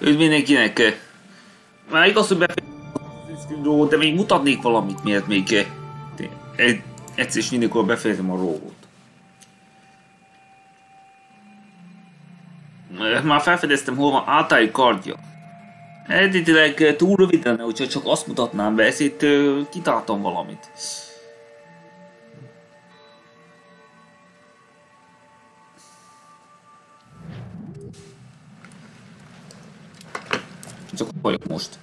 Üdv mindenkinek! Már igaz, hogy befejezem de még mutatnék valamit, miért még egyszer is mindenkor befejezem a rógot. Már felfedeztem, hol van általány kardja. Eredetileg túl rövid hogyha csak azt mutatnám be, ezért kitaláltam valamit. Csak vagyok most.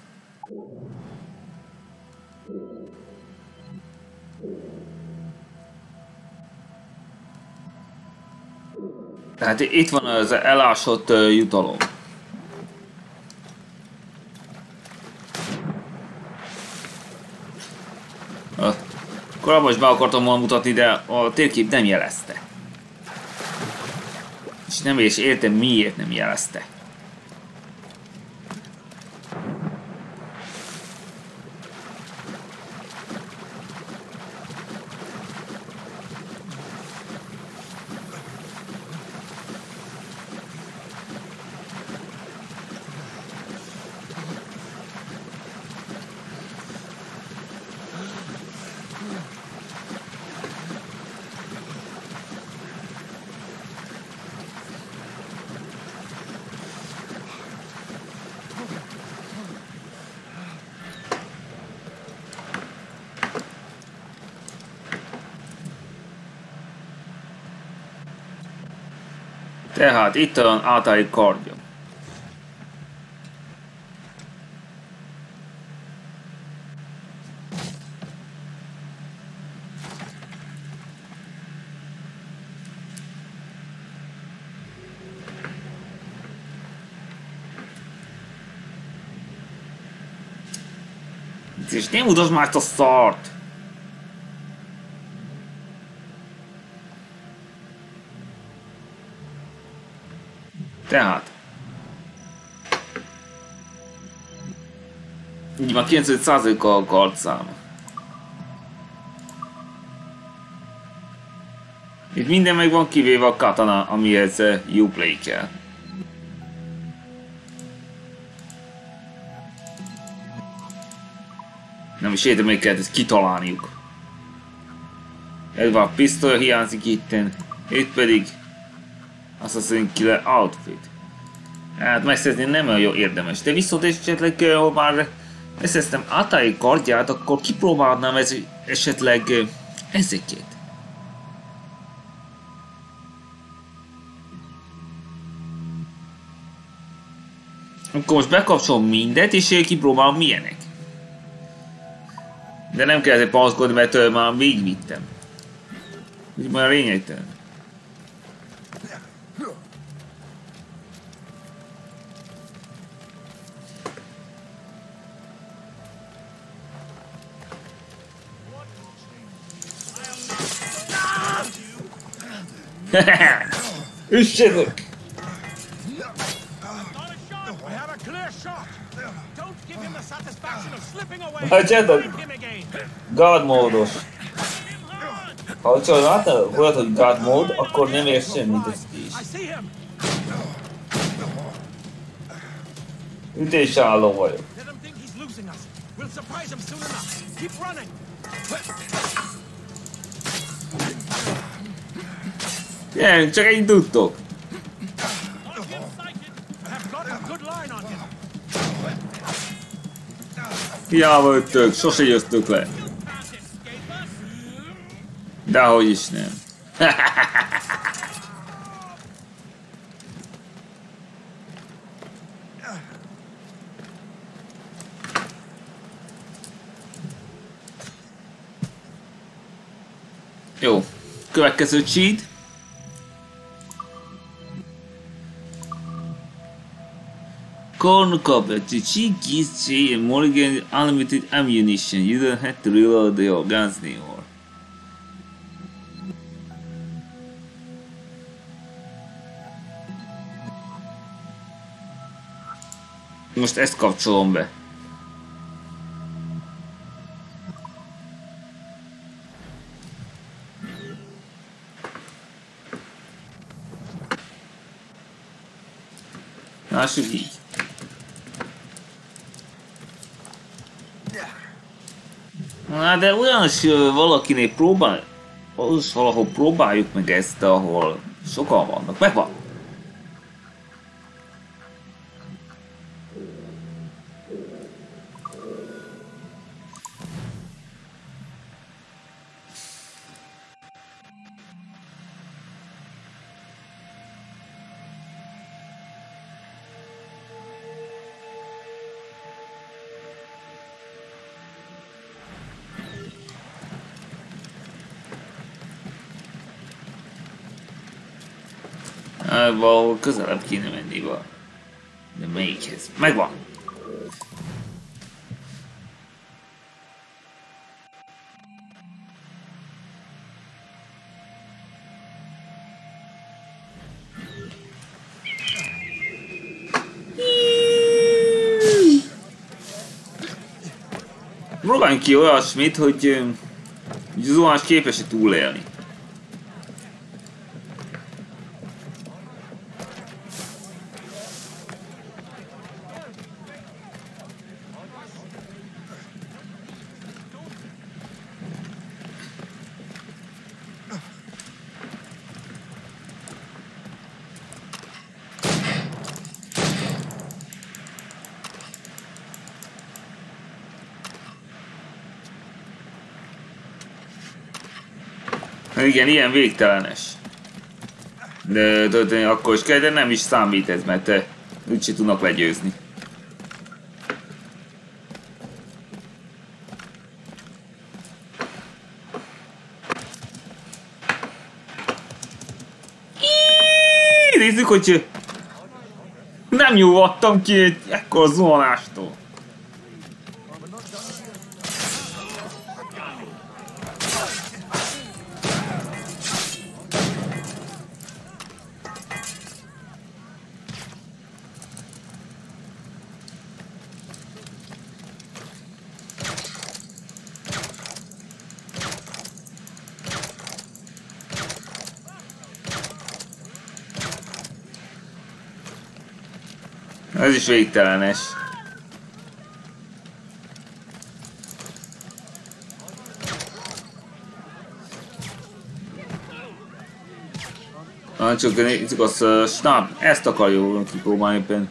Tehát itt van az elásott jutalom. Korábban is be akartam volna mutatni, de a térkép nem jelezte. És nem is értem miért nem jelezte. Tehát itt van általány kardja. És nem mutasd már ezt a szart! Tehát. Így van 95% a kardszám. Itt minden meg van kivéve a katana, amihez uh, Uplay kell. Nem is értem, hogy kell ezt kitalálniuk. Ez van, a pisztoly hiányzik itten. Itt pedig Assassin's Killer Outfit. Hát megszerezni nem olyan jó érdemes, de viszont esetleg, ha már megszereztem Atai kardját, akkor kipróbálnám ez, esetleg ezeket. Akkor most bekapcsolom mindet, és kipróbálom milyenek. De nem kell ezért panaszkodni, mert már végigvittem. Úgyhogy már lényegtelen. Üssenek! Hagyjátok! God módos. Ha csak látnál olyat, hogy God mód, akkor nem érsz semmit ezt is. Ütésálló vagyok. Igen, csak egy tudtok. Hiába öttök, sose győztök le. Dehogy is nem. Jó, következő cheat. Corn Copper, to cheat gives Jay and Morgan unlimited ammunition. You don't have to reload your guns anymore. Most ezt kapcsolom be. Lássuk így. Na, de olyan is valakinél próbál, az valahol próbáljuk meg ezt, ahol sokan vannak. Megvan! Valahol közelebb kéne menni va. De melyikhez? Megvan! Próbáljunk ki olyasmit, hogy, hogy zuhans képes túlélni. Igen, ilyen végtelenes. De történni akkor is kell, de nem is számít ez, mert úgyse tudnak legyőzni. Nézzük, Ez is végtelenes. Na, csak nézzük azt, uh, snap, ezt akarjuk kipróbálni éppen.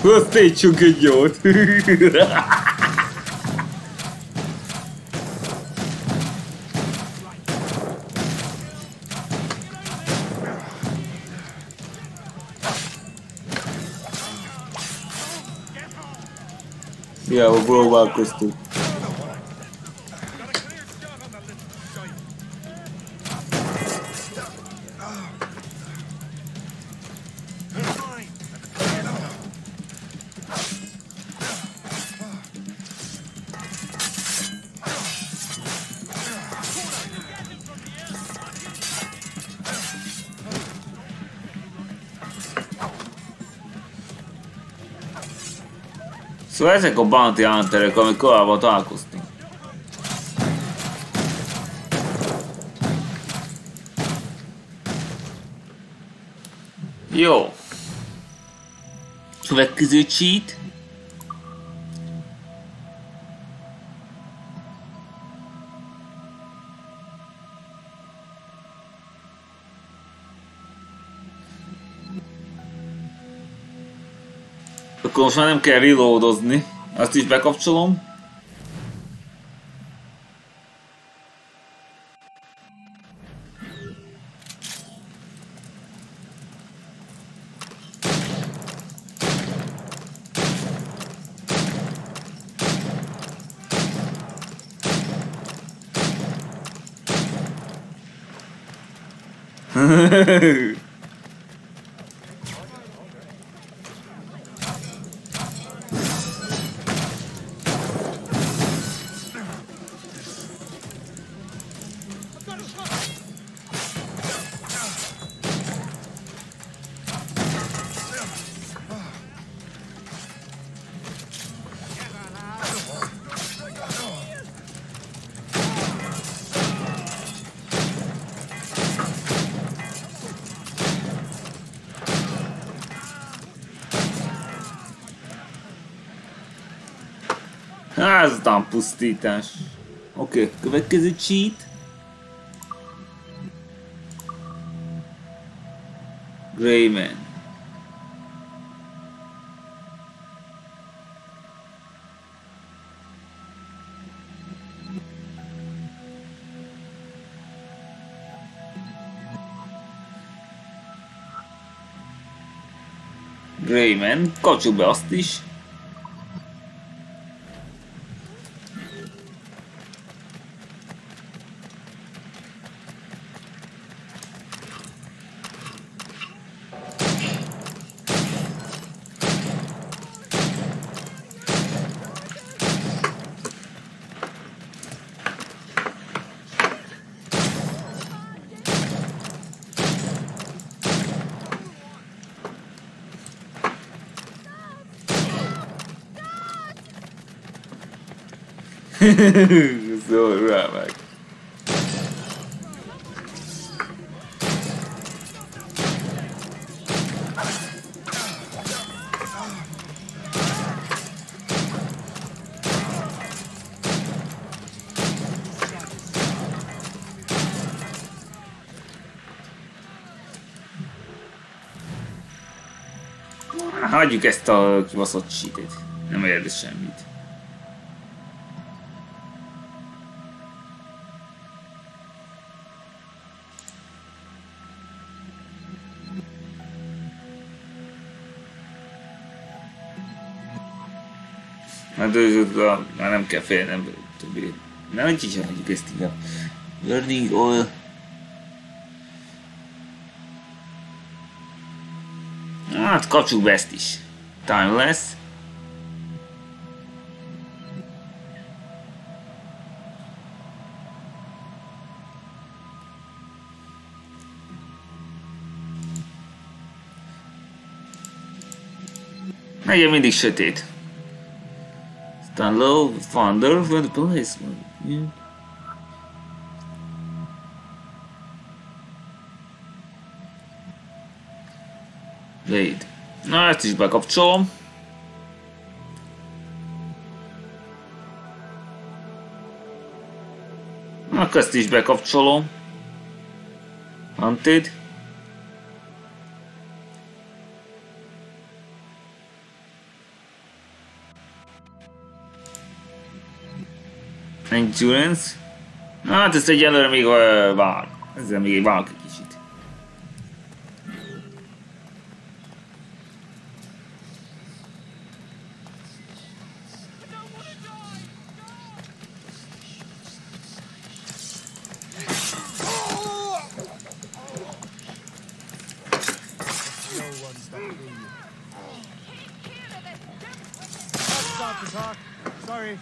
Hoztétsunk egy jót! Yeah, we'll go about Christy. Szóval ezek a bounty hunterek, amik korábban találkoztunk. Jó. Következő cheat. most már nem kell reloadozni. Azt is bekapcsolom. Hehehehe pusztítás. Oké, okay, következő cheat. Greyman. Greyman, kapcsoljuk be azt is. so right, remek. Hagyjuk ezt a kibaszott sítet. Nem érdekel semmit. Hát már nem kell fél, nem többi. Nem csináljuk ezt inkább. Learning all. Hát kapcsoljuk be ezt is. Time lesz. Megyen mindig sötét. Down low, thunder when the police. Yeah. Blade. Na, ezt is bekapcsolom. Na, ezt is bekapcsolom. Hunted. Endurance. Hát ezt egyelőre még uh, vár. Ezzel még várok egy kicsit. Sorry.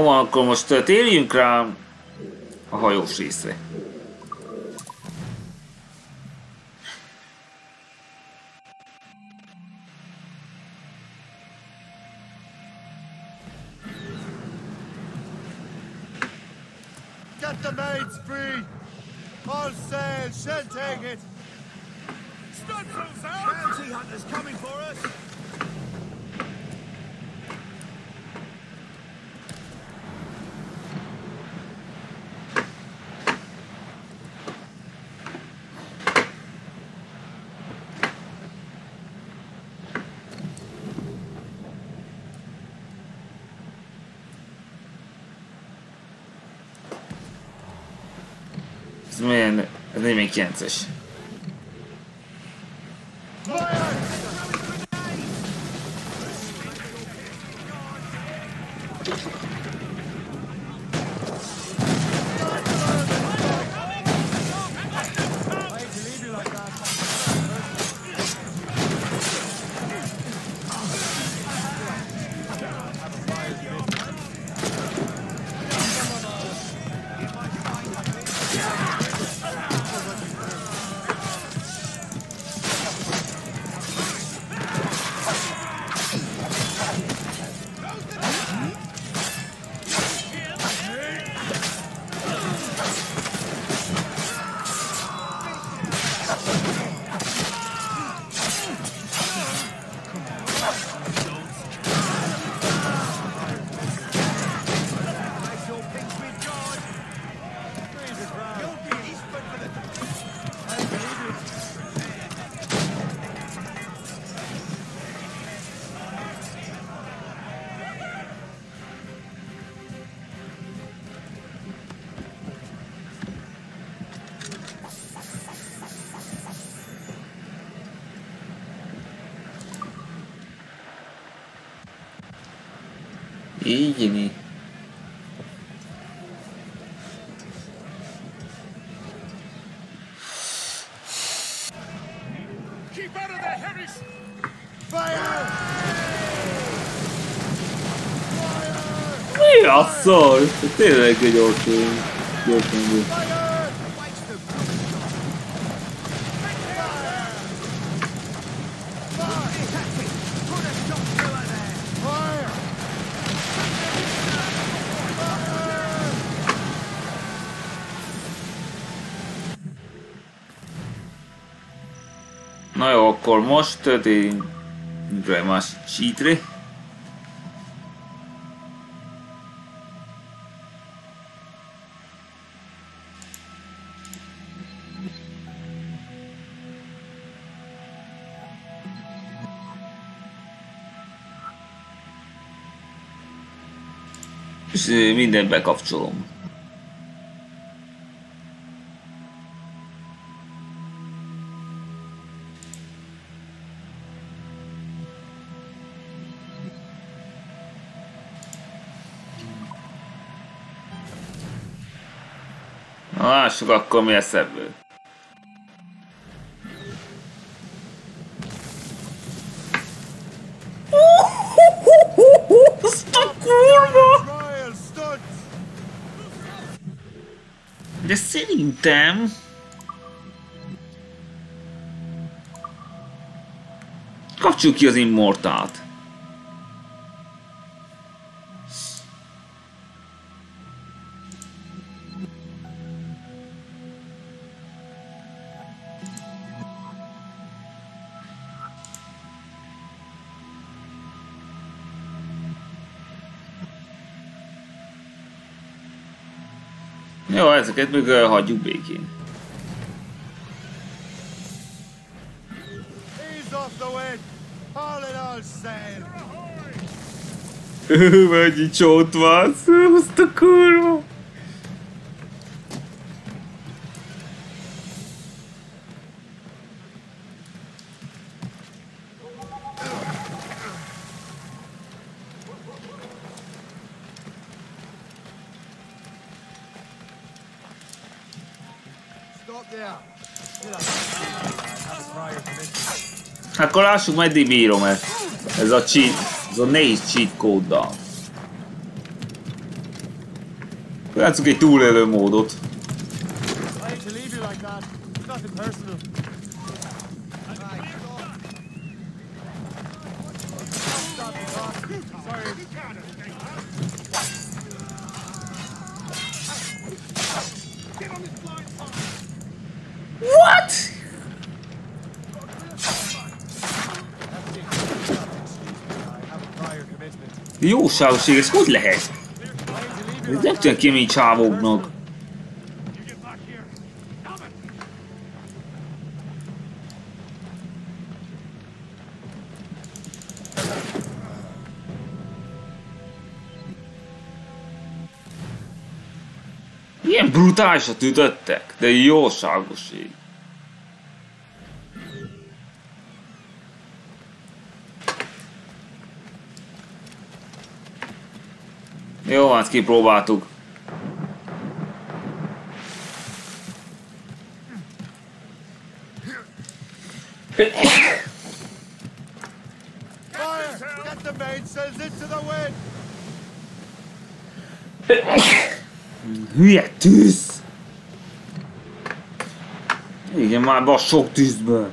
Jó, akkor most térjünk rá a hajós részre. Get the maids free! All sail, shall take it! Stunsels out! Bounty hunters coming for us! 49-es. Így, mi? A szar? Tényleg egy gyorsan. Gyorsan. Akkor most egy másik cheatre. És mindent bekapcsolom. Lássuk akkor mi lesz ebből. Kurva! De szerintem... Kapcsoljuk ki az immortát. Jó, ezeket még ö, hagyjuk békén. Mennyi csót van, azt a kurva. Akkor lássuk, meddig bírom ezt. Ez a cheat, ez a nehéz cheat kóddal. Játszunk egy túlélő módot. Jóságoség, ez hogy lehet? Ez nem tudom kemény csávóknak. Ilyen brutálisat ütöttek, de jóságoség. Jó, hát kipróbáltuk. Hülye tűz! Igen, már a sok tűzből.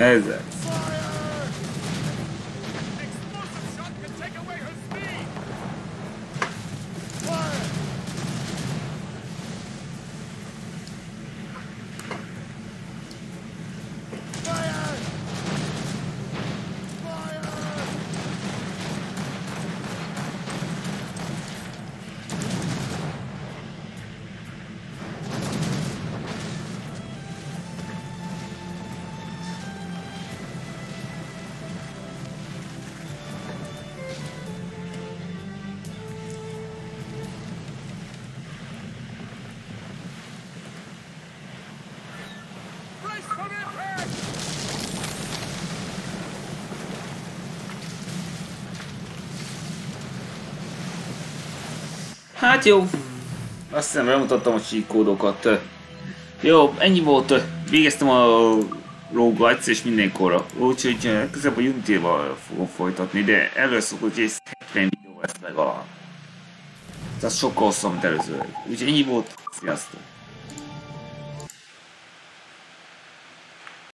É, exato. Hát jó. Azt hiszem bemutattam a csíkódokat. Jó, ennyi volt. Végeztem a Rogue Guides és mindenkorra. Úgyhogy eh, közebb a Unity-val fogom folytatni, de először hogy egy 70 videó lesz legalább. Tehát sokkal hosszabb, mint előző. Úgyhogy ennyi volt. Sziasztok!